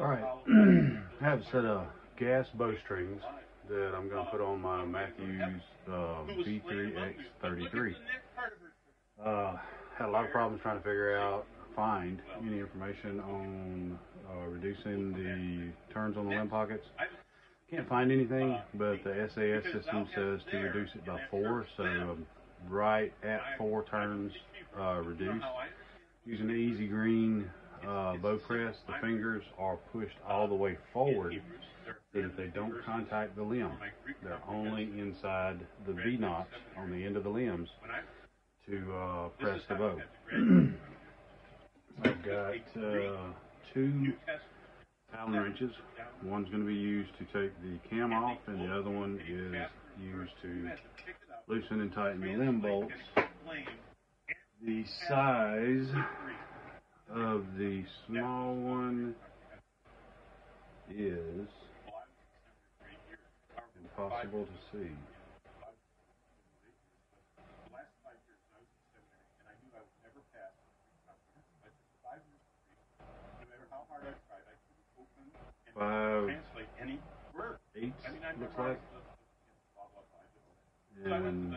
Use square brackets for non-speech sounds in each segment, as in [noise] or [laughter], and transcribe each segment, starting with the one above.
Alright, [clears throat] I have a set of gas bowstrings that I'm going to put on my Mathews uh, V3X33. Uh, had a lot of problems trying to figure out, find any information on uh, reducing the turns on the limb pockets. Can't find anything, but the SAS system says to reduce it by four, so um, right at four turns uh, reduced. Using the EZ Green uh, bow press, the fingers are pushed all the way forward that they don't contact the limb. They're only inside the V notch on the end of the limbs to uh, press the bow. I've got uh, two Allen wrenches. One's going to be used to take the cam off, and the other one is used to loosen and tighten the limb bolts. The size of the small one is impossible to see. Five eighths looks like. And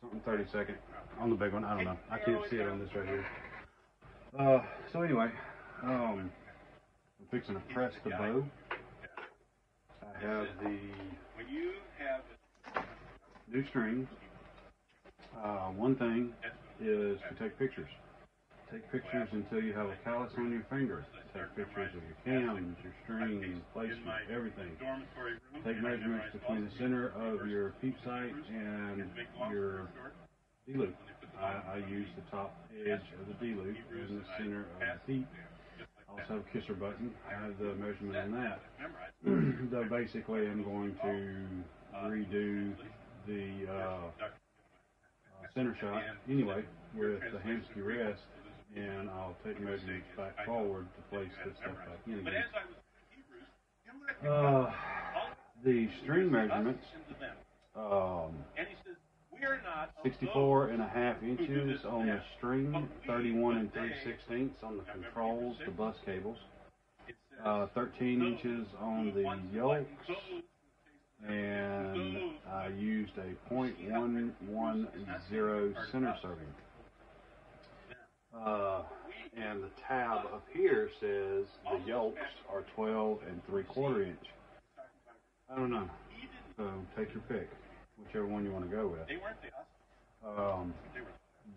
something 30 second on the big one. I don't know. I can't see it on this right here. Uh, so anyway, um, I'm fixing to press the bow. I have the new strings. Uh, one thing is to take pictures. Take pictures until you have a callus on your finger. Take pictures of your cams, your strings, placement, everything. Take measurements between the center of your peep sight and your D-loop. I, I use the top edge of the D-loop in the center of the peep. Also have a kisser button. I have the measurement on that. [clears throat] Though basically I'm going to redo the uh, uh, center shot anyway with the Hamskea rest and I'll take measurements back forward to place this stuff back in again. Uh, the string measurements, um, 64 and a half inches on the string, 31 and 3 sixteenths on the controls, the bus cables, uh, 13 inches on the yokes, and I used a .110 center serving. Uh, and the tab up here says the yokes are 12 and 3 quarter inch. I don't know. So take your pick, whichever one you want to go with. Um,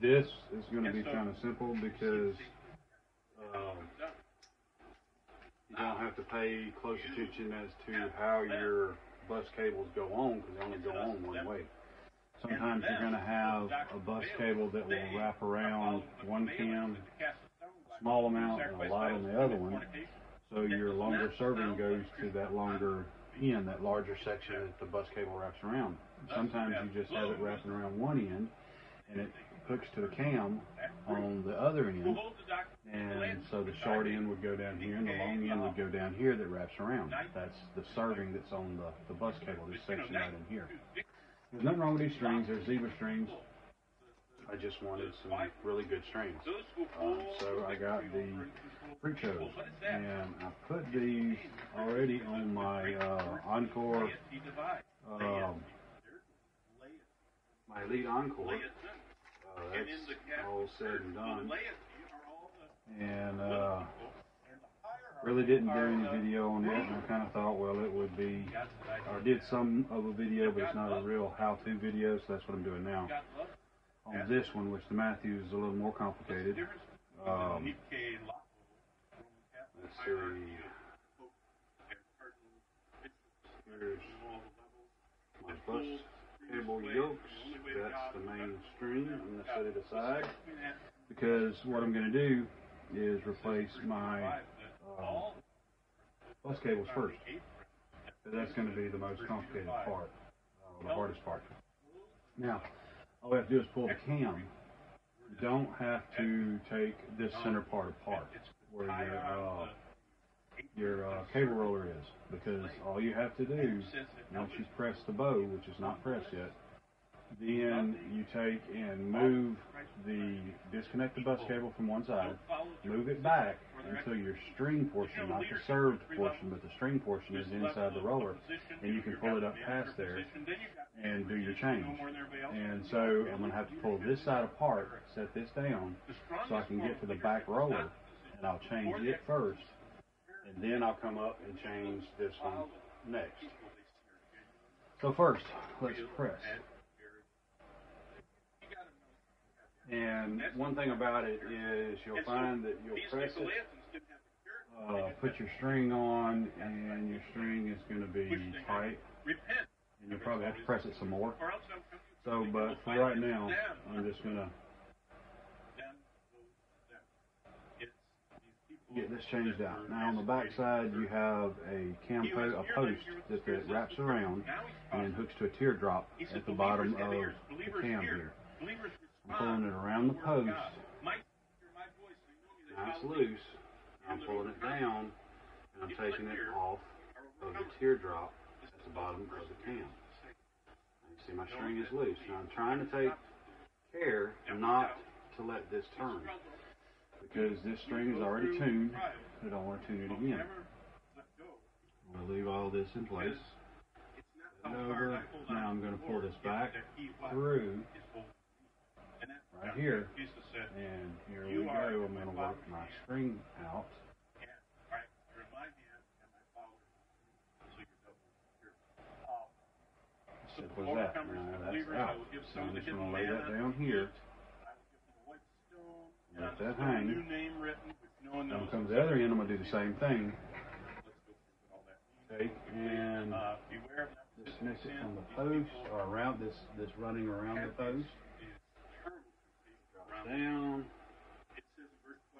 this is going to be kind of simple because um, you don't have to pay close attention as to how your bus cables go on because they only go on one way. Sometimes you're going to have a bus cable that will wrap around one cam, small amount, and a lot on the other one. So your longer serving goes to that longer end, that larger section that the bus cable wraps around. Sometimes you just have it wrapping around one end, and it hooks to the cam on the other end. And so the short end would go down here, and the long end would go down here that wraps around. That's the serving that's on the, the bus cable, this section right in here. There's nothing wrong with these strings. They're zebra strings. I just wanted some really good strings. Um, so I got the freak shows, and I put these already on my uh, Encore, um, my Elite Encore. Uh, that's all said and done. And uh, really didn't do any video on that, and I kind of thought, well, it would be, or did some of a video, but it's not a real how-to video, so that's what I'm doing now. On this one, which the Mathews is a little more complicated, um, let's see, my bus cable yokes, that's the main string, I'm going to set it aside, because what I'm going to do is replace my uh, bus cables first. That's going to be the most complicated part, uh, the hardest part. Now, all we have to do is pull the cam. You don't have to take this center part apart where your, uh, your uh, cable roller is because all you have to do, once you press the bow, which is not pressed yet, Then you take and move the disconnect the bus cable from one side, move it back until your string portion, not the served portion, but the string portion is inside the roller, and you can pull it up past there and do your change. And so I'm gonna have to pull this side apart, set this down, so I can get to the back roller, and I'll change it first, and then I'll come up and change this one next. So first, let's press. And one thing about it is you'll find that you'll press it, uh, put your string on, and your string is going to be tight, and you'll probably have to press it some more. So, but for right now, I'm just going to get this changed out. Now on the back side, you have a cam po- a post that, that wraps around and hooks to a teardrop at the bottom of the cam here. I'm pulling it around the post. Now it's loose. I'm pulling it down and I'm taking it off of the teardrop at the bottom of the cam. You see my string is loose. Now I'm trying to take care not to let this turn because this string is already tuned. I don't want to tune it again. I'm going to leave all this in place. Over. Now I'm going to pull this back through right here. And here we go. I'm going to work my string out. Simple as that. Now that's out. So I'm just going to lay that down here. Let that hang. Now comes the other end, I'm going to do the same thing. Take and disconnect it from the post or around this, this running around the post. Down.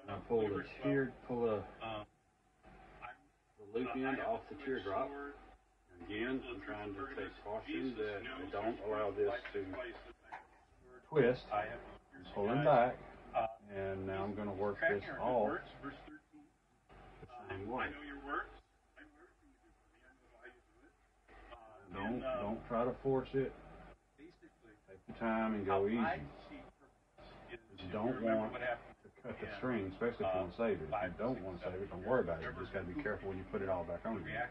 Now pull the tear, pull the, the loop end off the teardrop. Again, I'm trying to take caution that I don't allow this to twist. Just pulling back. And now I'm going to work this off the same way. Don't don't try to force it. Take your time and go easy. Don't want to cut the string, especially if you want to save it. If you don't want to save it, don't worry about it. You just got to be careful when you put it all back on again.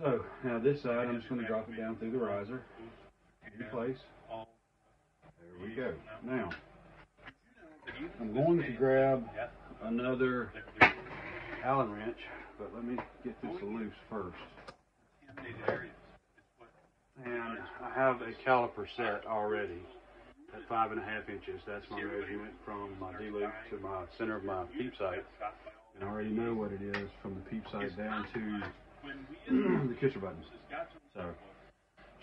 So now this side, I'm just going to drop it down through the riser in place. There we go. Now I'm going to grab another Allen wrench, but let me get this loose first. And I have a caliper set already at five and a half inches. That's my measurement from my D loop to my center of my peep sight. And I already know what it is from the peep sight down to [clears throat] the kisser buttons. So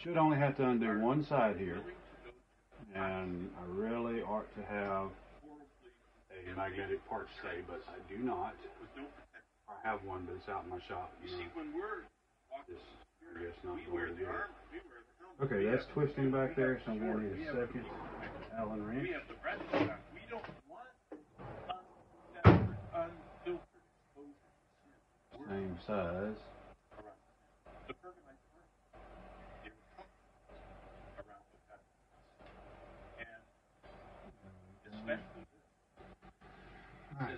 should only have to undo one side here. And I really ought to have a magnetic part stay, but I do not. I have one, but it's out in my shop. You know, just, I guess not going to do it. Okay, that's twisting back there, so I'm going to need a second Allen wrench. Same size. Alright.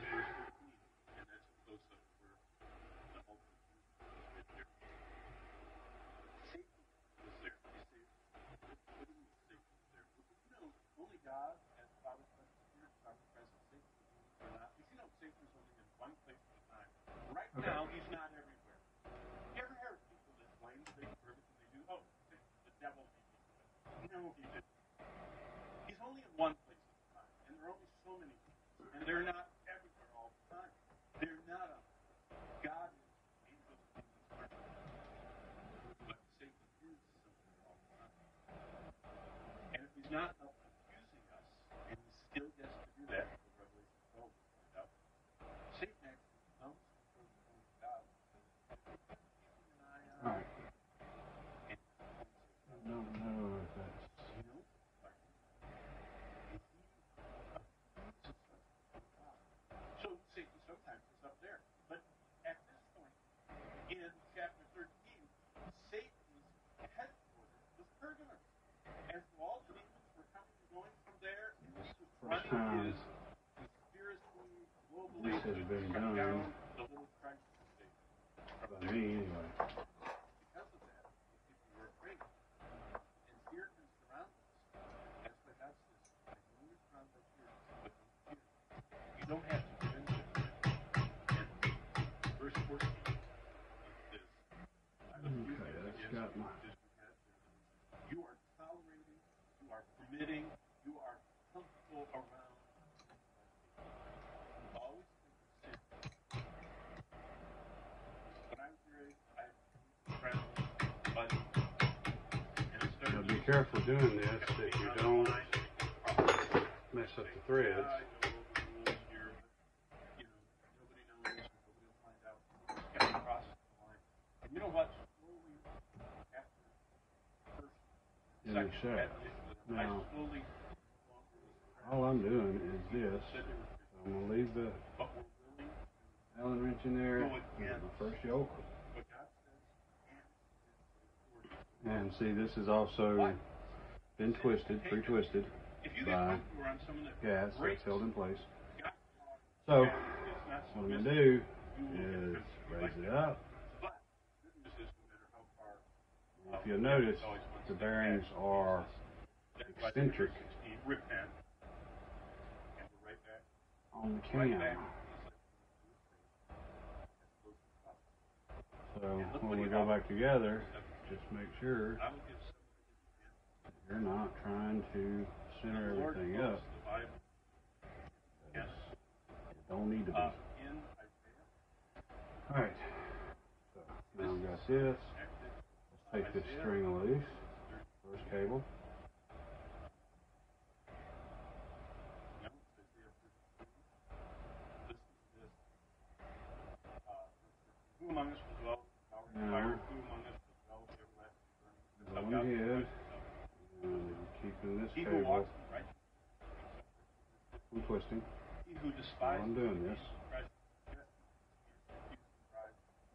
Right Okay. now, he's not everywhere. You ever hear people that blame Satan for everything they do? Oh, the devil made me No. He's only in one place at a time, and there are only so many and they're not everywhere all the time. They're not a God is angels and demons aren't. But Satan is somewhere all the time. And if he's not up confusing us, and he still gets to do that, the Revelation 12 will find out, Satan actually comes from the throne of God. Keeping an eye on Alright. and I don't know if that's. you know, like, if he abuses us from God, first time is conspiracy globally this has been done down the little crisis state. by me anyway. Because of that, people were afraid. And fear can surround us. Why God says, I know you're fear. You don't have to to it. Verse 14 is this. I Okay, this that's got my- careful doing this that you don't mess up the threads. You know what? Slowly, after first, In the second, shaft. I Now, slowly all I'm doing is this. said there was, I'm gonna leave the but we're willing to Allen wrench in there. Go Get again. my first yoke. what God says and And see, this has also been twisted, pre-twisted If you get by comfortable someone that gas, it's held in place. So, what I'm do you will get is raise it up. But good news is no matter how far If you'll notice, the bearings are eccentric. repent and we're right back. On the cam. So when we go back together, just make sure I will give that you're not trying to center everything up. Yes. It don't need to be. uh, Alright. So now I've got this. Let's take this string loose. First cable. no, burning? That's how Go God ahead. provides himself. And keeping this He cable walks righteousness from twisting. He who despises I'm doing this.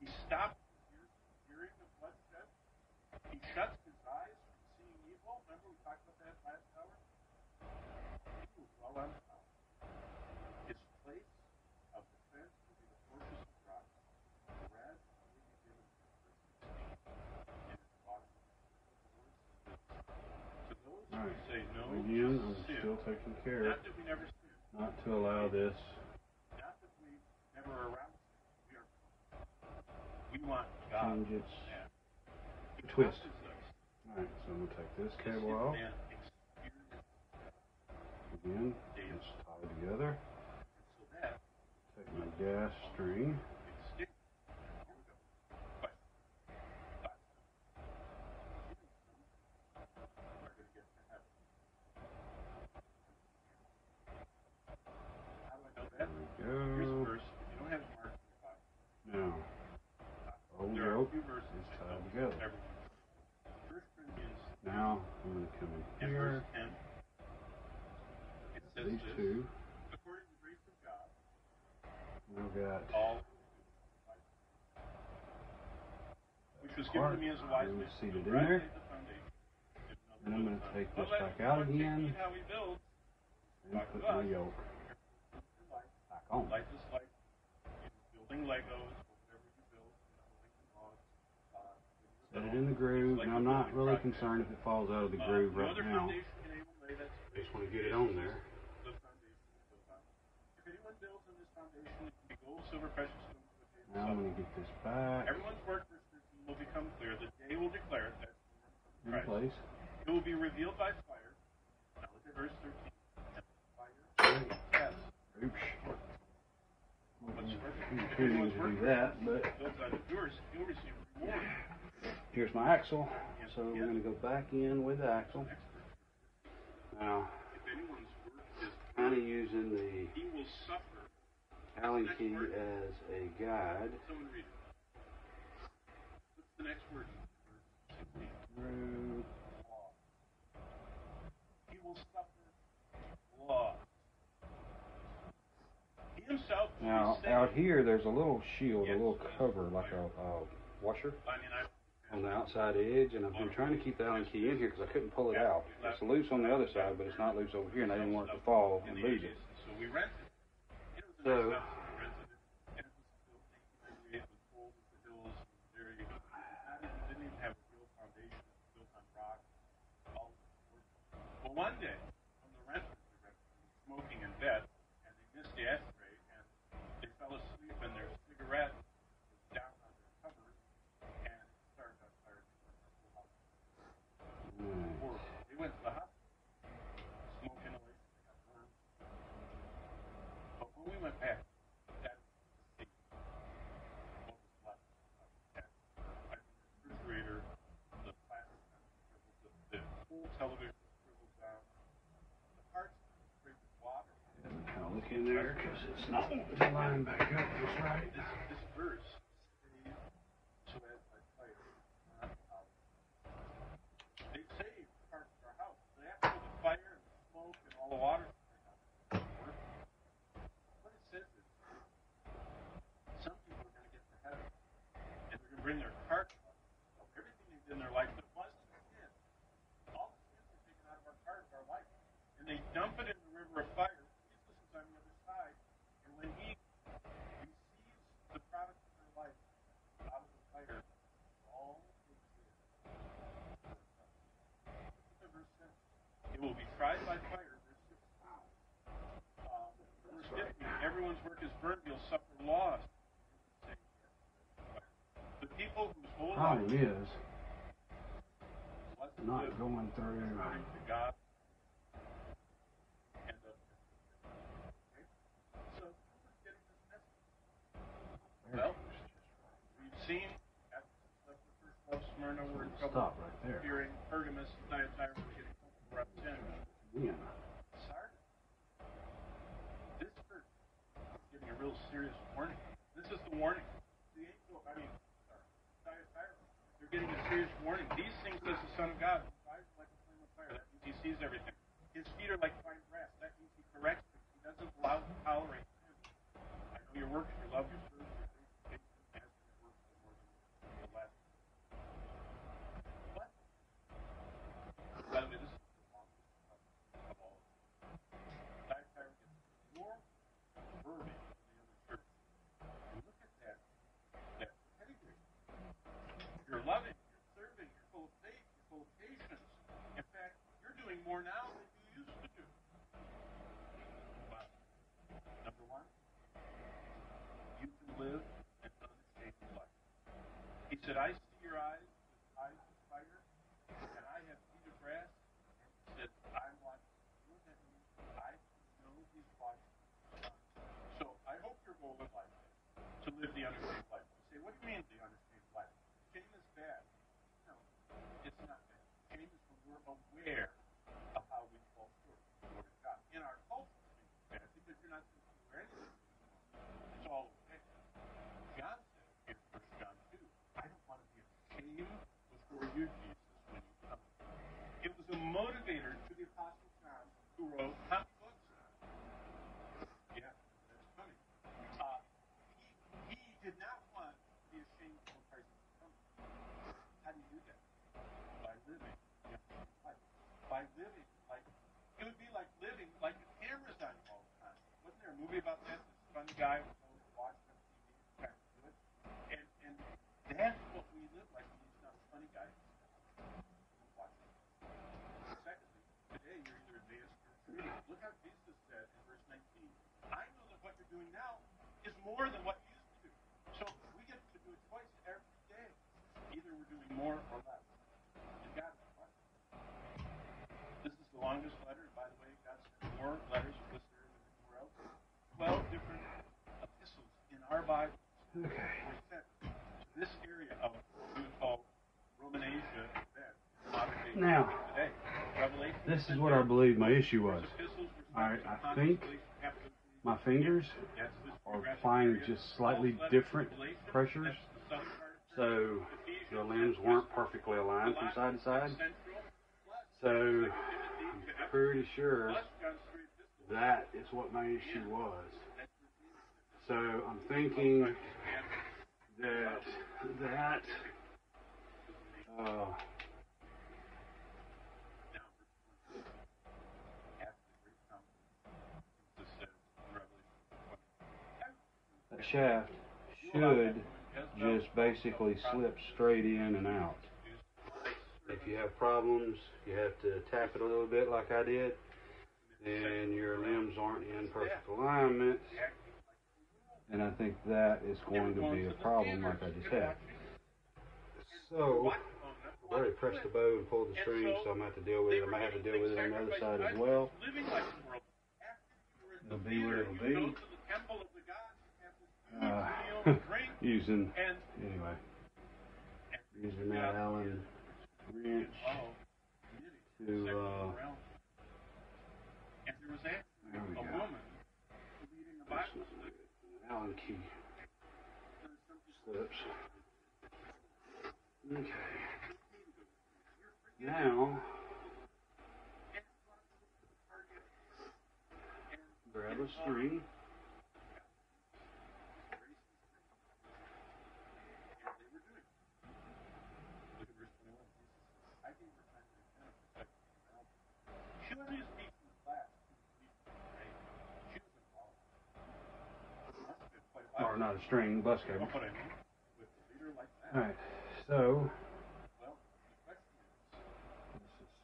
He stops his ears from hearing the bloodshed. He shuts his eyes from seeing evil. Remember we talked about that last hour? He dwell on the mountain. His place of defense will be the fortress of God. The rod will be given to him. And his body To those who Alright. say no Again, to I'm sin, still taking care not that we never sin, not to allow this not that we never are around sin. We are. We want God. change its twist. Alright, so I'm gonna take this cable off. Again, it's tied together. Take my gas string. it sticks. Here we go. Question. Thoughts? We're gonna get to heaven. How do I know that? There we Here's a verse. If you don't have it marked in your Bible, Now, uh, old oh, there are a few verses is that tied help together. First Corinthians Now, I'm gonna come in and here. verse 10. It says These this. two. According to the grace of God, I've got all which was given to me as a wise man. seated in there. the foundation, if another And I'm gonna take this back out again. heed how he builds. and put my yoke on. Life is like know, building Legos, or whatever you build, you know, Lincoln. Uh, Set it in the groove, and I'm not really concerned if it falls out of the groove uh, right now. foundation can anyone lay that's I just wanna get it on there. the foundation is built on. If anyone builds on this foundation, it can be gold, silver, precious stones, wood, hay, and Now I'm gonna get this back Everyone's work, will become clear. The day will declare it. That's in Christ. place. It will be revealed by fire. Now look at verse 13. Fire yes. Oops. To do that, but here's my axle. So we're gonna go back in with the axle. Now, kind of using the. Allen key as a guide the next word? Through Law. He will suffer loss. He himself will Now, out here, there's a little shield, a little cover, like a, a washer. I mean, I on the outside edge, and I've been trying to keep the Allen key in here because I couldn't pull it out. It's loose on the other side, but it's not loose over here, and I didn't want it to fall and lose it. So we rented. It was a So- nice house. We rented it, and it was built 1998. It was old as the hills. It was very. Not even, didn't even have a real foundation. It was built on rock. All well, one day, from the renters, the renters were smoking in bed, and they missed the ashtray, and they fell asleep, and their cigarette was down on their covers, and it started on fire. The whole house Mm. horrible. They went to the hospital, smoking away, they got burned. But when we went back, that was the what was left of that. I think the refrigerator, the plastic, the, the whole television scribbled down. The parts scraped water. I'll look in there because it's not wanting to line back up just right. This, this verse so as by fire. They saved parts of our house. But after the fire and the smoke and all the water, what it says is some people are going to get to heaven and they're going to bring their cart of everything they did in their life that wasn't sin. All the sins are taken out of our cart of our life. And they dump it in the river of fire. Jesus is on the other side. And when he receives the product of their life out of the fire, all is his. Look at verse 7. It will be tried by fire. Verse 6. Um, verse 15. Everyone's work is burned. You'll suffer loss. The people whose whole life Problem is, not going through. according to God. And the, okay? So, who's getting this message? Well, we've seen at the first love Smyrna were in trouble. Stop right there. Fearing Pergamus, Thyatira were getting trouble for up sin. Yeah. Sardis. This church is giving a real serious warning. This is the warning. The angel, I mean, sorry, Thyatira, they're getting a serious warning. These things says the Son of God. His eyes are like a flame of fire. That means he sees everything. His feet are like fine brass. That means he corrects things. He doesn't allow tolerate sin. I know your works, your love, your service, your faith, your faith, your works are more than the last. What? By the way, this is the longest of all. Thyatira gets more verbiage than the other churches. And look at that, that pedigree. You're loving, you're serving, you're full of faith, you're full of patience. In fact, you're doing more now than you used to do. Wow. Number one, you can live an unashamed life. He said, I see your eyes with eyes of fire, and I have feet of brass. And he said, I'm watching. You know that? I know he's watching. So I hope your goal in life is to live the unashamed life. You say, what do you mean the unashamed life? Shame is bad. No, it's not bad. Shame is when we're aware of how we fall short of the Word of God. In our culture, shame is bad because you're not supposed to wear anything. It's all okay. John said in 1 John 2, I don't want to be ashamed before you, Jesus, when you come. It was a motivator to the Apostle John, who wrote how many books? Yeah, that's funny. Uh, he, he did not want to be ashamed before Christ was coming. How do you do that? By living the unashamed life. By living like it would be like living like the camera's on you all the time. Movie about that? This funny guy was always watching on TV to do it. And and that's what we live like he's not a funny guy. Watching. Secondly, today you're either advanced or treated. Look how Jesus said in verse 19, I know that what you're doing now is more than what you used to do. So we get to do a choice every day. Either we're doing more or less. And God knows what. This is the longest letter. By the way, God sent more letters to this area than anywhere else. Twelve different epistles in our Bible Okay. were sent to this area of what we call Roman Asia then, modern day Now. This is what I believe my issue was. Those epistles were All right, sent to I think My fingers are applying just slightly Paul's letter to different pressures. that's the southern part of So the limbs weren't perfectly aligned from side to side. So I'm pretty sure plus John's three epistles. that is what my issue was. That's where Jesus So I'm thinking. That that Uh, Now, after the great conference, Jesus says in Revelation 20, that shaft should just basically slip straight in and out. If you have problems, you have to tap it a little bit like I did, and your limbs aren't in perfect alignment. And I think that is going to be a problem like I just had. So, I've already pressed the bow and pulled the string, so I'm going to have to deal with it. I might have to deal with it on the other side as well. It'll be what it'll be. Uh, [laughs] using, anyway, using that Allen wrench to, uh, And there was actually there we a go. woman leading a That's Bible not study. good. Allen key slips. Okay. Now, grab a string. She wasn't just teaching the class. She was involved. That's been quite a while. Or not a string, bus cable. what I mean? With a leader like that. Alright, so, Well, the question is,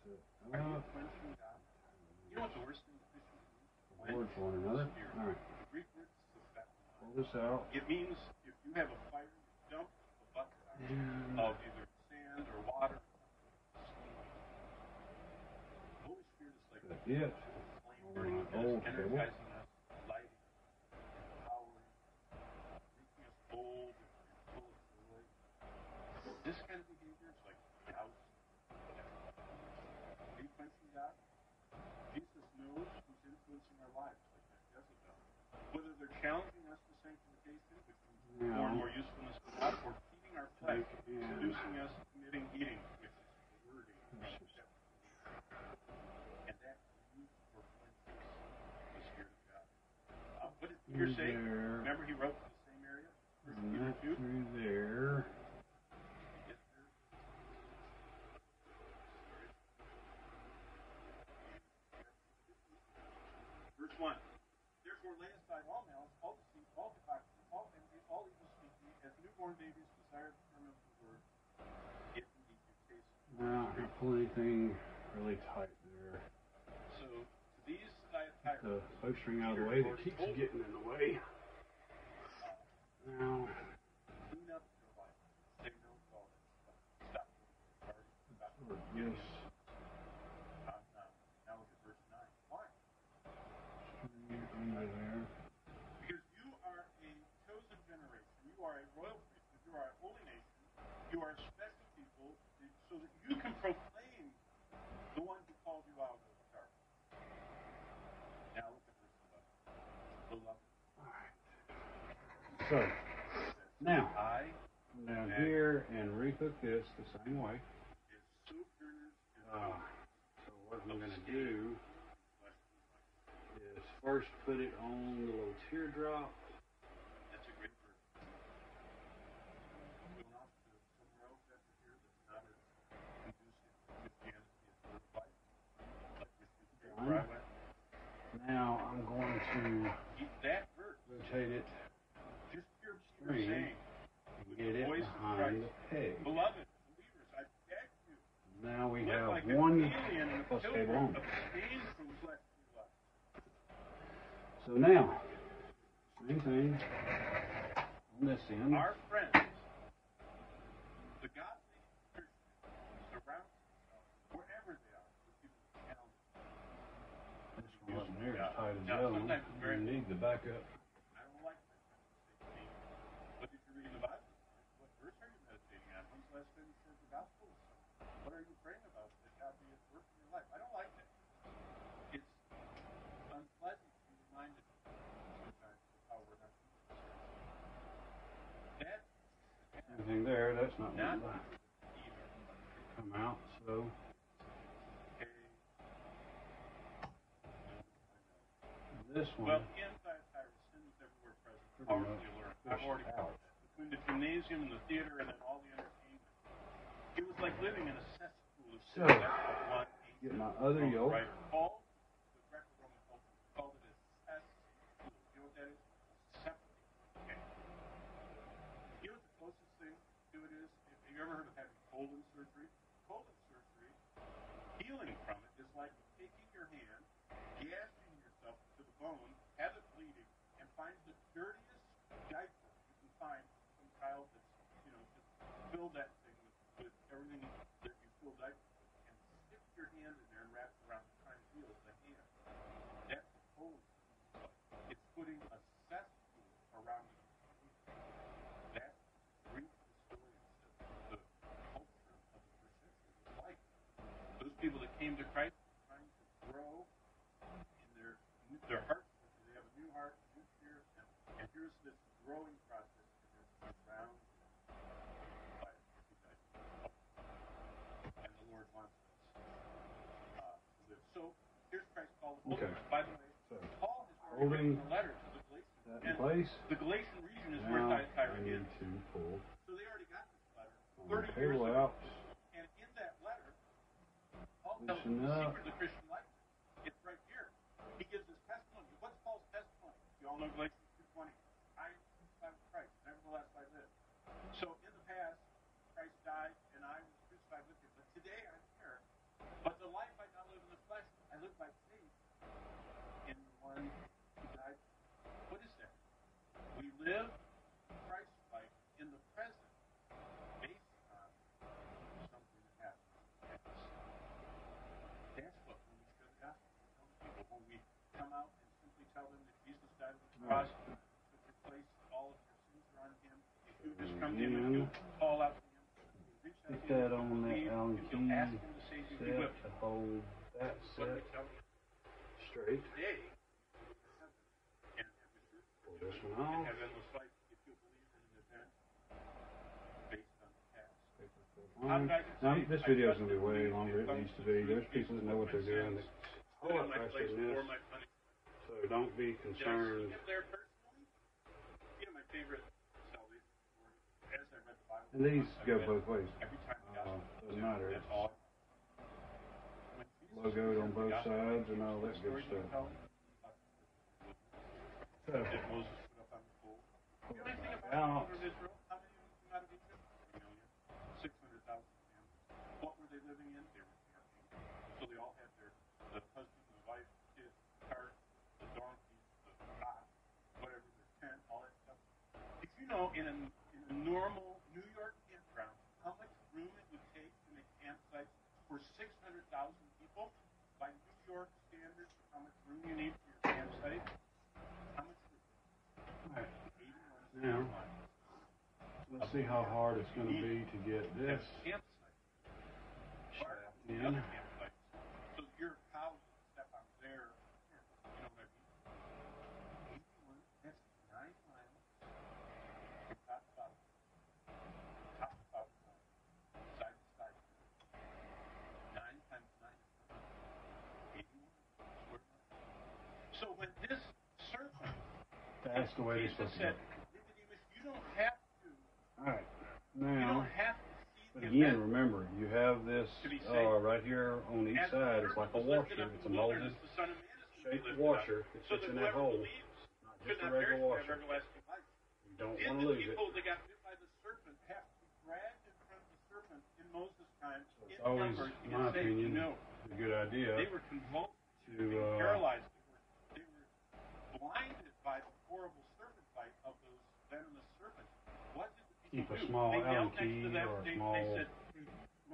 this is are you uh, quenching God? You know what the worst thing the Christian one another. Alright, The Greek word is suspect. pull this out. It means if you have a fire, you dump a bucket of either sand or water. The Holy Spirit is like a that's it. flame burning Alright, in us, old cable. energizing us, lighting, empowering, making us bold and full of joy. This kind of behavior is like doubt. Are you quenching God? Jesus knows who's influencing our lives, like that Jezebel. Whether they're challenging us to sanctification, which means more and more usefulness to God, or feeding our flesh, seducing us, committing eating, which is wording. Let's And that for the Spirit of God. Uh, what did Peter through say? there, Remember he wrote to the same area? First and Peter that 2? through there. Yes, sir. Verse 1. Therefore lay aside all malice, all deceit, all hypocrisy, all envy, all evil speaking, as newborn babies desire the ferment of the word, if indeed you taste. Now, not pull anything really tight there. So, to these The Bowstring out of the way that keeps getting in the way. Now, clean up your life. Say no to all that stuff. Stop. Sorry. Stop. or yes, Uh, now, now look at verse 9. Why? string under there. Because you are a chosen generation. You are a royal priesthood. You are a holy nation. You are a special people so that you can proclaim the one who called you out of the darkness. Now look at verse 11. Beloved, So, now, I come down here and rehook this the same way. is sojourners in Uh, so what I'm going to do is first put it on the little teardrop. That's a great verse. Going off to somewhere else after here that's not as conducive to Christianity as the life. Like Michigan, where I went. Now I'm going to Eat that verse. rotate it hear Peter String. saying, and get it behind the peg. Beloved believers, I beg you, Now we have like one alien and a plus pilgrim, on. abstain from fleshly lust. So now, same thing on this end. Our friends, the godly surround wherever they are with people who challenge them. This one wasn't near as tight as the other one. sometimes it's very- You need the backup. I don't like that kind of thing. But if you're reading the Bible, what verse are you meditating on? When's the last time you shared the gospel with someone? What are you praying about that God be at work in your life? I don't like that. It's unpleasant to be reminded sometimes of how we're not That Everything there, that's not going to come out. So this one, Well, Thyatira, sin was everywhere present. Pretty Powerfully alert. I've already out. between the gymnasium and the theater and then all the entertainment. It was like living in a cesspool of So, sin. That's what one Get my other yoke. writer called the Greco-Roman culture called it a cesspool. You know what that is? A septic. Okay. You know what the closest thing to it is? Have you ever heard of having colon surgery? Colon surgery, healing from it is like taking your hand, gashing yourself to the bone, have it bleeding, and find the dirtiest diaper you can find from child that's, you know, just fill that thing with, with everything that you fill diapers with, and stick your hand in there and wrap it around to try and heal the hand. That's what colon surgery is like. It's putting a cesspool around the That's Greek historians said the culture of the first century was like. Those people that came to Christ were trying to grow in their their hearts. They have a new heart, new spirit, and, and here's this growing process, and they're surrounded by two And the Lord wants us uh, to live. So here's Christ's call to Okay. By the way, So, Paul has already written a letter to the Galatians. that in And place. the Galatian region is where Now I Thyatira is. pull So they already got this letter my 30 years ago. out. And in that letter, Paul tells us the secret of the Christian life. It's right here. He gives his testimony. What's Paul's know Galatians 2.20. I crucified with Christ. Nevertheless, I live. So in the past, Christ died, and I was crucified with him. But today I'm here. But the life I now live in the flesh, I live by faith in the one who died. What is that? We live Christ's life in the present based on something that happened in the past. That's what when we share the gospel, we tell people when we come out and simply tell them that Jesus died on the cross, took your place, all of your sins are on him. If you just come to him and you call out to him, reach out him, that on that Allen if him to save you, he set will. to hold that set we tell you straight. today, and have the truth Pull this one off. have life if you believe in an event based on the past. How did I get Now, this video is going to be way longer than it needs to be. There's people that know what they're doing. sins, It's a whole lot my faster place than before this. My punishment. So don't be Did I see concerned. him there personally? You know, my favorite salvation story, as I read the Bible. And these I go both ways. Every time Uh, doesn't matter. That's all. When Jesus Logoed on both sides and all that good stuff. So, That Moses put up on the pole. You know anything about Out. the children of Israel? How many of them came out of Egypt? Three million. Six hundred thousand men. What were they living in? They were camping. So they all had their the husband, the wife, kids, cart, the donkeys, the ox, whatever, their tent, all that stuff. Did you know in a in a normal New York campground how much room it would take to make campsites for six hundred thousand people? By New York standards, how much room you need for your campsite? How much room? alright, 81 Now. let's see how hard it's going to be to get this campsite. Part shaft in. other campsites. So your cows step on their tent. You know what I mean? 81, that's nine miles from top to bottom. Top to bottom. Side to side. Nine times nine is 81 square miles. So when this serpent That's the way they're supposed to go. You don't have to, Alright, you now, but again, remember, you have this uh, right here on each side. It's like a washer. It's a molded, shaped washer. So fits that in that hole. Not just a regular washer. You don't want to lose it. that it's always, in my opinion, a good idea They were convulsed, to uh, paralyzed. They were blinded by the horrible serpent bite of those venomous serpents. What did the keep people a do? small they Allen key or a small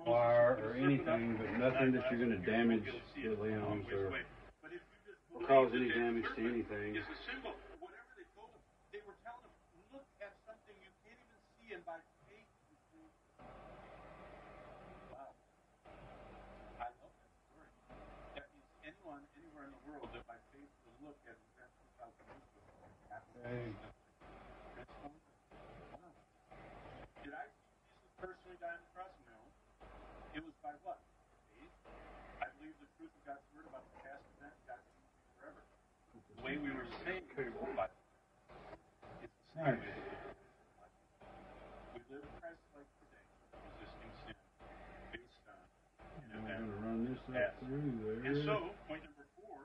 wire or anything, but nothing that you're going to damage the it a long limbs or. But if you just or cause any damage to anything. is a symbol. Whatever they told him, they were telling him, look at something you can't even see, and by faith you believe. Wow. I love that story. That means anyone, anywhere in the world that by faith will look at an event 2,000 years ago. Hey. Transformed them. Wow. Did I see Jesus personally die on the cross? No. It was by what? Faith. I believe the truth of God's word about the past event, God changed me forever. The way we were saved Cable. by it's the same Alright. way we live Christ like today, resisting sin. set through there. And so, point number four,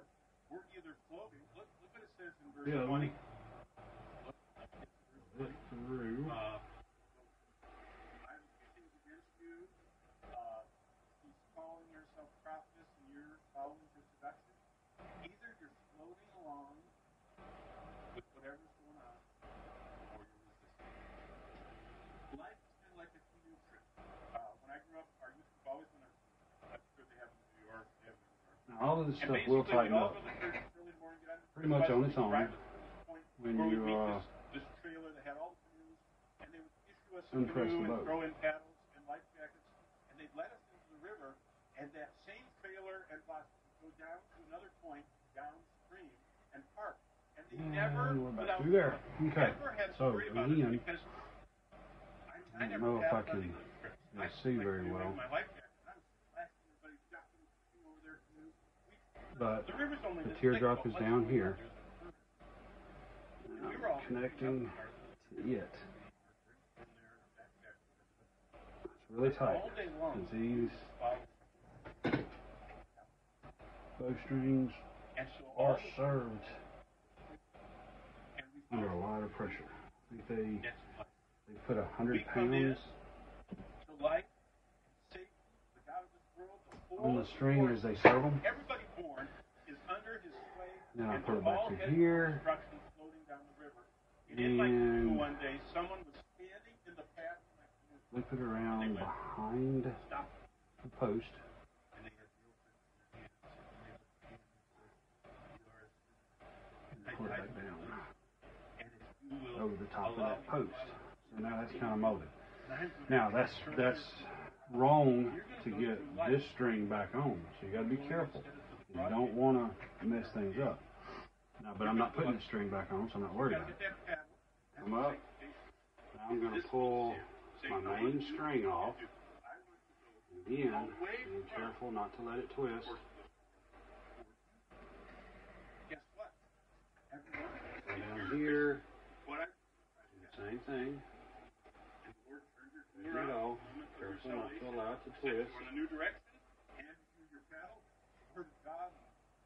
we're either floating. Look, look what it says in verse Yeah, 20. let Look, Set through. uh, I will do things against you. Uh, he's calling yourself prophetess and you're following his seduction. Either you're floating along with whatever's going on, or you're resisting. Life is kind of like a canoe trip. Uh, when I grew up, our youth group always went on. I'm sure they have in New York. They have in New York. Now, all of this stuff will tighten up go to church early in the morning, get on the pretty much on its own drive us to this point when you uh, this, this trailer that had all the and they would issue us Unpress the boat. throw in paddles and life jackets, and they'd let us into the river, and that same trailer and bus would go down to another point downstream and park. And they never, And we're back without through there. Okay. ever had to So, worry about it again, because I, I don't know if I can these trips. you'll I see very well. My life jacket. I'm blasting everybody, dropping everything over their canoe. We- but the teardrop is down here. I'm connecting to it. It's really tight. these bowstrings are served under a lot of pressure. I think they they put a hundred pounds on the string as they serve them. Born is under his sway, I and put it back to here. destruction floating down the river. And in my canoe And- one day, someone was standing in the path. Flip it around behind Stop. the post. And they had real prints in their hands. And they and Pull it back down And if you will over the top of that post. So now that's kind of molded. And I'm gonna Now that's that's wrong to get this string back on. So you got to be careful. You don't want to mess things up. Now, but I'm not putting the string back on, so I'm not worried about it. Come up. Now I'm going to pull my main string off. Again, being careful not to let it twist. Guess what? Down here, same thing. and There you go. Careful not to allow it to twist. in a new direction, and you your paddle, word of God,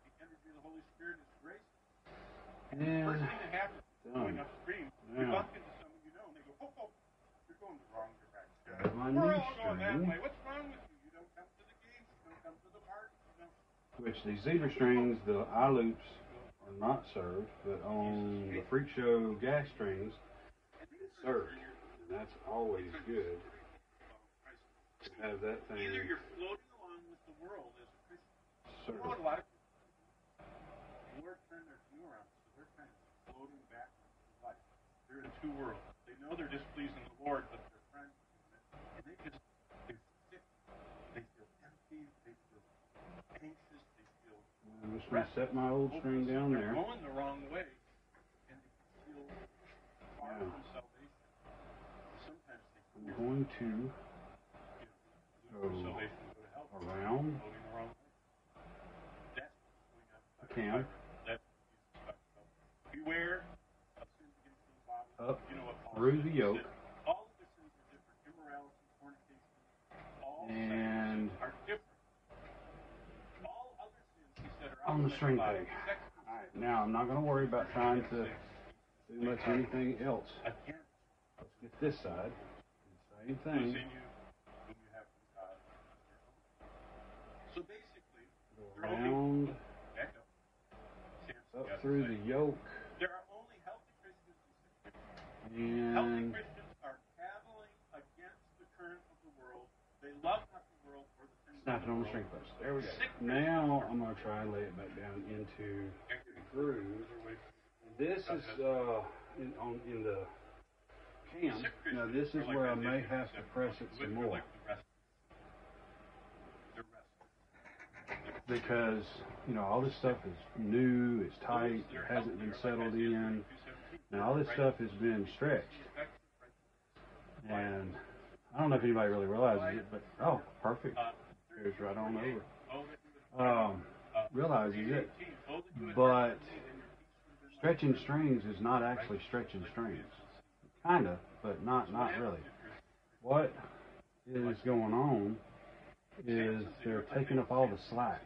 the energy of the Holy Spirit, grace. And First thing that happens going upstream, you bump into someone you know, and they go, "Oh, oh, you're going the wrong direction." We're all going that way. What's wrong with you? You don't come to the gates. You don't come to the park. Which these zebra strings, the eye loops are not served, but on the freak show gas strings, it's served. And that's always good to have that thing Either you're floating along with the world as a Christian. You know what served. a lot of the their canoe around, so they're kind of floating back in life. They're in two worlds. They know they're displeasing the Lord, but their friends and they just they're sick. They feel empty. They feel anxious. They feel I'm just going to set my old string down They're there. going the wrong way, and they feel far Yeah. from salvation. Sometimes they I'm going to go lose their salvation and go around Floating the wrong way. That's what's going on. the cam, That's what Jesus talked about. Beware of sins against the body. up You know what Paul through the yoke, said, All of the sins are different. Immorality, fornication, all and sins are different. All other sins, he said, are on the string peg. Alright, now I'm not going to worry about trying to do much anything else. Let's get this side. Same thing. in you, whom you have from God. So basically, around, back up. Samson up got through the yoke, There are only healthy Christians and. Healthy Christians are paddling against the current of the world. They love not the world or the things snap it on the string post. There we go. Now I'm going to try and lay it back down into the groove. This is uh, in, on in the cam. Now this is where I may have to press it some more life the rest. They're restless. Because you know all this stuff is new, it's tight, it hasn't been settled in. Now all this stuff has been stretched, and I don't know if anybody really realizes it, but oh, perfect, goes right on over. Um, realizes it, but stretching strings is not actually stretching strings. Kinda, but not not really. What is going on is they're taking up all the slack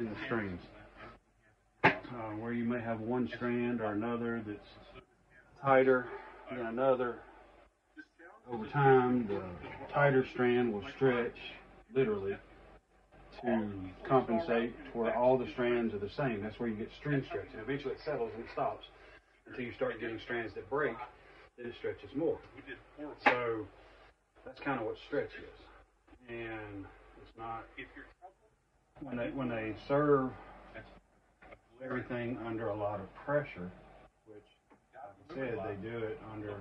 in the strings. Uh, where you may have one strand or another that's tighter than another, over time the tighter strand will stretch, literally, to compensate to where all the strands are the same. That's where you get string stretch. And eventually it settles and it stops until you start getting strands that break, then it stretches more. So that's kind of what stretch is. And it's not when they when they serve everything under a lot of pressure, which like I said they do it under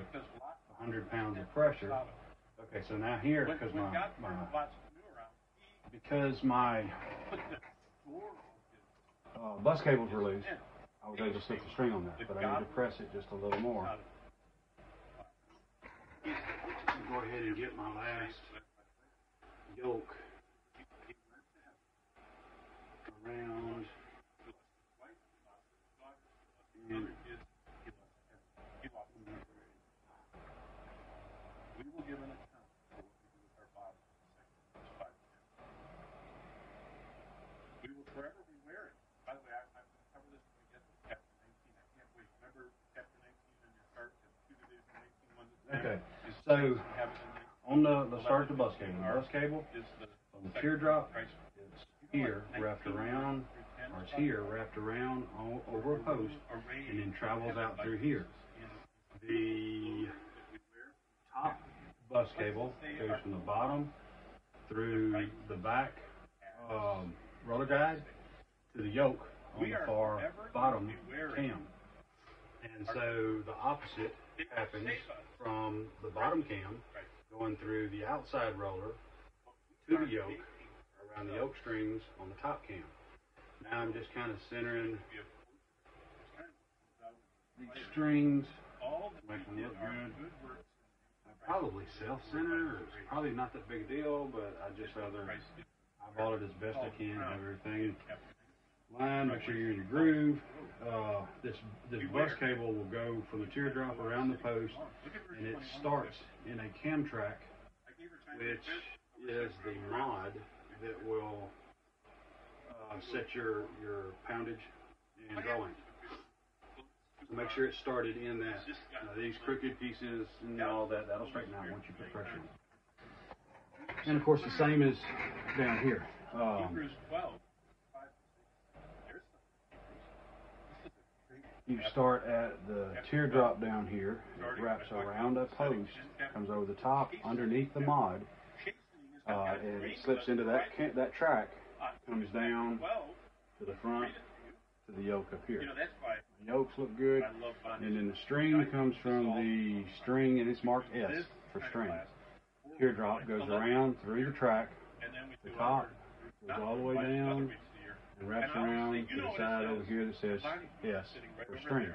100 pounds of pressure. Okay, so now here because my, my because my uh, bus cables were loose, I was able to slip the string on that, but I need to press it just a little more. Go ahead and get my last yoke around and We will give an account for what we do with our bodies in the second verse, five to ten. We will forever be wearing. By the way, I, I'm going to cover this when we get to chapter 19. I can't wait. Remember chapter 19 on your chart? Has two divisions, 19, 1 to 10. Okay, so on the let's start the bus cable. The bus cable is the on the teardrop Christ. Here wrapped around, or it's here wrapped around o- over a post, and then travels out through here. The top bus cable goes from the bottom through the back um, roller guide to the yoke on the far bottom cam. And so the opposite happens from the bottom cam going through the outside roller to the yoke around the yoke strings on the top cam. Now I'm just kind of centering these strings, make them look good. works Probably self-centered. It's probably not that big a deal, but I just rather eyeball it as best I can, have everything line, make sure you're in your groove. Uh, this this bus cable will go from the teardrop around the post, and it starts in a cam track, I which is the mod that will uh, set your your poundage and going. Make sure it's started in that. Uh, these crooked pieces and all that, that'll straighten out once you put pressure on. And of course, the same is down here. Um, 12. five, six. There's some. you start at the teardrop down here, it wraps around a post, comes over the top, underneath the mod, uh, and it slips into that ca- that track, comes down to the front, to the yoke up here. You know, that's why The yokes look good, I love bondage. and then the string comes from the string, and it's marked S for string. Teardrop goes around through the track, And then the top goes all the way down, weeks a year. and wraps around to the side over here that says S for string.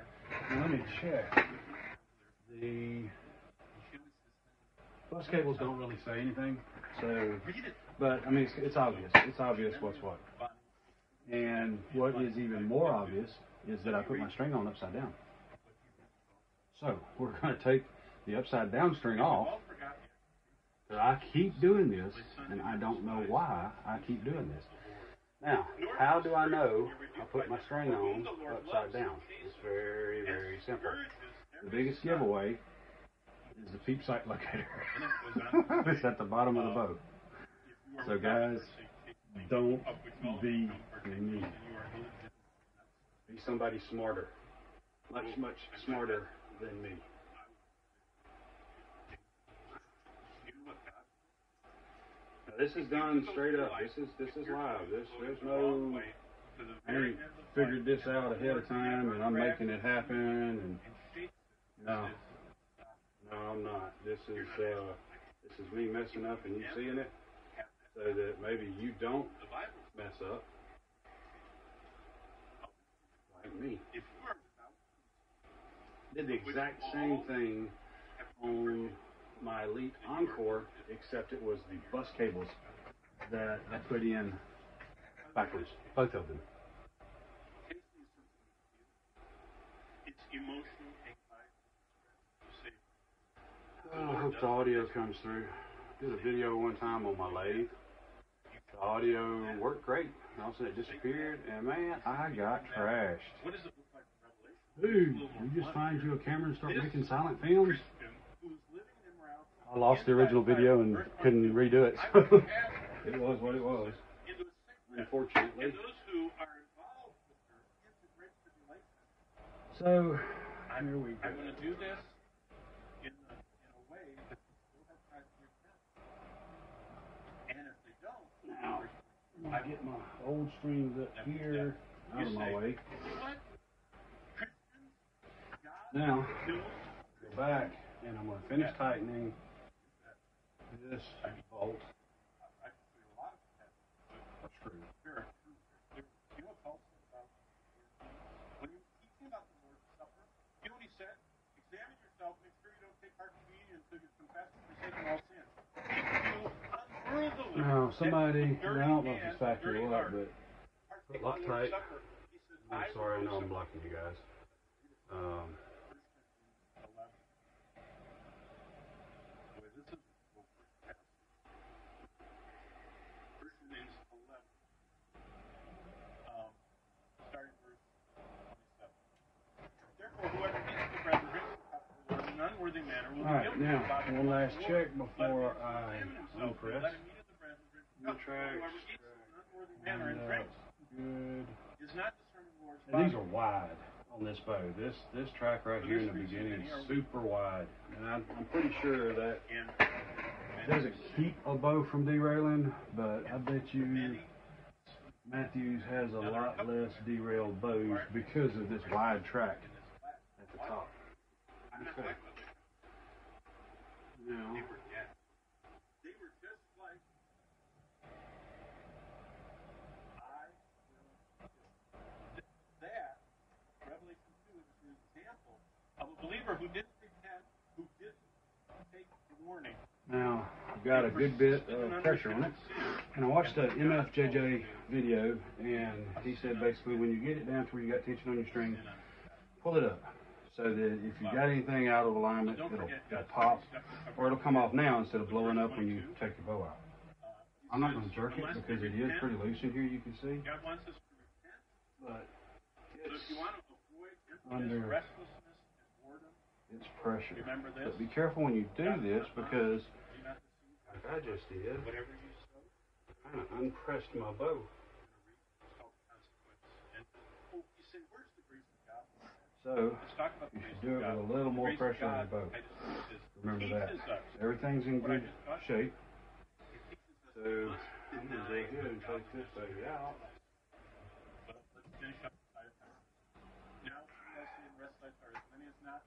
Now let me check. The bus cables don't really say anything, so but I mean it's, it's obvious. It's obvious what's what. And what is even more obvious is that I put my string on upside down. So we're [laughs] going to take the upside down string off. But I keep doing this, and I don't know why I keep doing this. Now, how do I know I put my string on upside down? It's very, very simple. The biggest giveaway is the peep sight locator. [laughs] it's at the bottom of the boat. So guys, don't be me. Be somebody smarter. Much, much smarter than me. Now, this is done straight up. This is this is live. This there's no I ain't figured this out ahead of time and I'm making it happen and no. No, I'm not. This is uh this is me messing up and you seeing it so that maybe you don't mess up like me. Did the exact same thing on my Elite Encore, except it was the bus cables that I put in backwards, both of them. It's emotional anxiety. You say, Oh, I hope the audio comes through. Did a video one time on my lathe, The audio worked great. And all of a sudden it disappeared, and man, I got trashed. What does it like in Dude, you just find you a camera and start making silent films. Christian who's living in immorality I lost the original video and couldn't redo it. Have [laughs] it was what it was. into a sick rest. Unfortunately. And those who are involved with her into great tribulation. So I'm, here we go. going to do this in, the, in a way that they still have time to repent. And if they don't, Now, I get my old streams up here out of my way. you know what? Christians, God Now, go back and I'm gonna finish tightening this bolt I can see a lot of that. or screw. There are truths. There, you know what Paul said about when he was teaching about the Lord's Supper? You know what he said? Examine yourself, make sure you don't take part in communion until you've confessed and forsaken all sins. If you unworthily Now, somebody, I don't know if it's factory or what, but heart, partake of Loctite. Lord's Supper, he says, I'm sorry, I know I'm blocking you guys. Um, Boy, this is well, First Corinthians 11. Starting verse 27. Therefore, whoever eats the bread and drinks the cup of the Lord in an unworthy manner will All right, now, of the body and one last check before I unpress. Let him eat of the bread and drink the cup. Retract, Whoever eats in an unworthy manner and and, uh, good. is not discerning the Lord's And these are wide on this bow. This this track right here in the beginning is super wide, and I'm, I'm pretty sure that it doesn't keep a bow from derailing, but I bet you Mathews has a lot less derailed bows because of this wide track at the top. Okay. like what they Now, They were dead. They were just like I will do. That, Revelation 2 is an example of a believer who didn't repent, who didn't take the warning. now I've got a good bit of pressure on it. And I watched a MFJJ video, and he said basically when you get it down to where you got tension on your string, pull it up so that if you got anything out of alignment, it'll, it'll pop got to cover or it'll come off now instead of blowing up when you take your bow out. Uh, I'm not going to jerk it because it is pretty loose in here, you can see. God wants us to repent. But So if you want to avoid Under- it's pressure. remember this. But be careful when you do this because, not deceive like I just did, Whatever you sow, kind unpressed my bow. health consequences. And oh, you say, where's the grace of God? So Let's talk about you should do it with a little more pressure on the your bow. Just Remember that. Everything's in good just taught you. shape. It So I'm going to go ahead and take this baby out. Let's finish up the side. Now, in rest thy heart, as many as not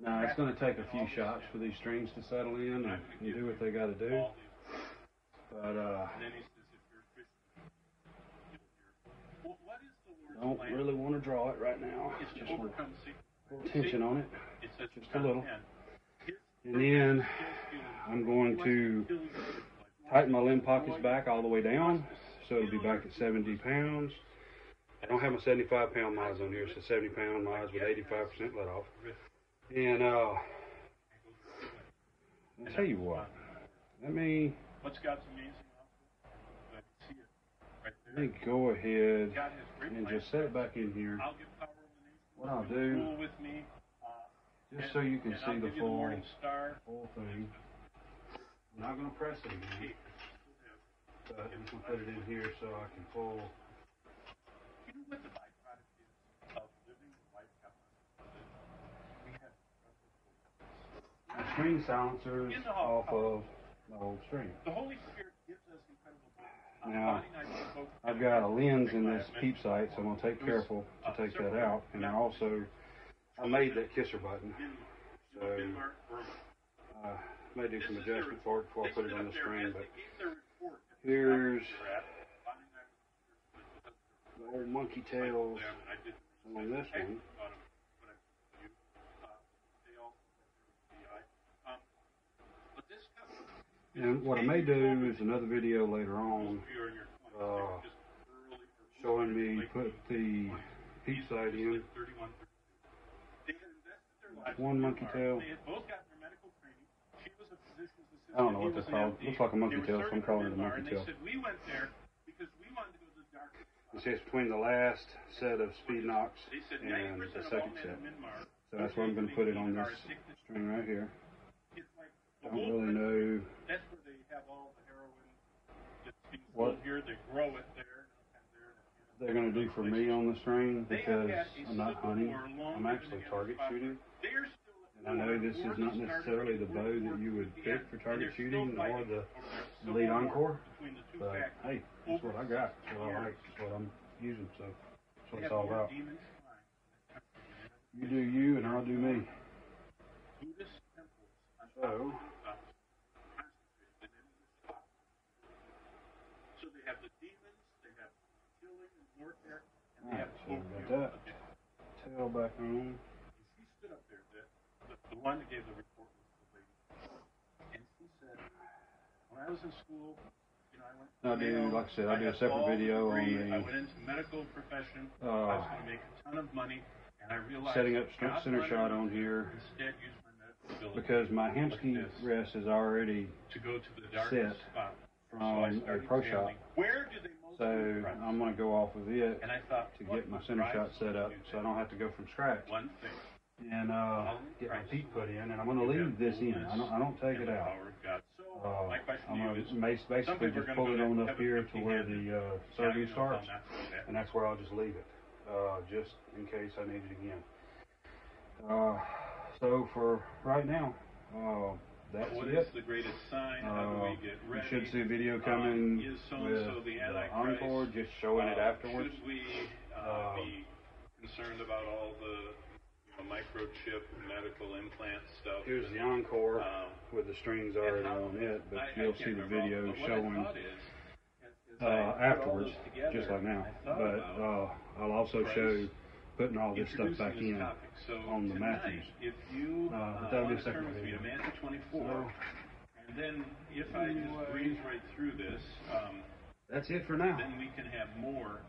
Now it's going to take a few shots for these strings to settle in and, do what they got to do. But uh, don't really want to draw it right now. Just want little tension on it. Just a little. John 10, his And then to I'm going to tighten my limb pockets back all the way down, so it'll be back at 70 pounds. I don't have my 75 pound miles on here, It's so 70 pound miles with 85% let off. And uh, I'll tell you what, let me What's got some Let me see let me go ahead God has great and just set it back in here, I'll give over. What I'll do- with me. Uh, just so you can see the give you the full morning full thing. I'm not gonna press it again, but I'm gonna put it in here so I can pull. You the byproduct is of living the life God wants us to live? We have the string silencers off of my old string. The Holy Spirit gives us incredible. Uh, Now, I I've got a lens in this peep sight, so I'm gonna take careful to take that out. And I also, I made that kisser button, so I uh, may do some adjustment for it before I put it on the string. But they gave their report at the here's conference we were at. Bonnie and I were the old monkey tails them. I did on this one. thought of I you. They also went through the DI. But this And what I may do is another video later on if you're in your 20s, uh, just early or showing me put the peep sight in. 31, 32. They had invested their lives One monkey tail. heart. They had both gotten their medical training. She She was a physician's assistant. I don't know what an called. Looks like a monkey tail, so I'm calling it a monkey tail. They said we went there because we wanted to go to the darkest You see, it's between the last set of speed nocks and the second set. So that's where I'm going to put it on this string right here. The Don't really know That's where they have all the heroin that's being What- They grow it there and there. they're going to do for me on the string because I'm not hunting. I'm actually target shooting. They're still at And I know this is not necessarily the bow that you would pick for target shooting or the over their civil lead encore. between the two But hey, that's what I got. That's what I like. That's what I'm using. So that's what it's all about. You do you and I'll do me. Buddhist temples on top So, of mountains, concentrated in any spot. So they have the demons, they have killing and warfare, and they have Alright, so we got that. tail back on. She stood up there, the, the, one that gave the report was the lady. And she said, when I was in school, I. Do, like I said, I do a separate video on degree, I the, went into medical profession. Uh, I was going to make a ton of money, and I realized. setting up God center shot on here Instead, use my medical because my like hamstring this rest is already to go to the set spot. So from a pro shop. Where do they So? I'm going to go off of it And I thought, to get my center shot set up so I do don't have to go from scratch. One thing. And uh, get my feet put in and I'm going to leave this in. I don't, I don't take it out. Power of God. So Uh, my question I'm to you is, going to basically people are just gonna pull go it on up here to where the 50-handed uh, serving starts. not to do that. and that's where I'll just leave it, uh, just in case I need it again. Uh, so for right now, uh, that's What it. is the greatest sign? How do Uh, we get you ready? should see a video Um, coming is so with the the Antichrist? encore, just showing it Uh, afterwards. Should we uh, Uh, be concerned about all the know, microchip medical implant stuff? Here's the encore Um, with the strings already how- on it, but I- I you'll can't see the video I showing is, as uh, I afterwards, together, just like now. I But uh, I'll also show putting all this stuff back in. So on the tonight, Matthews. If you Uh, uh, that'll be a to separate turn with me to video. Matthew 24, So and then if I just Anyway. breeze right through this, um, that's it for now. then we can have more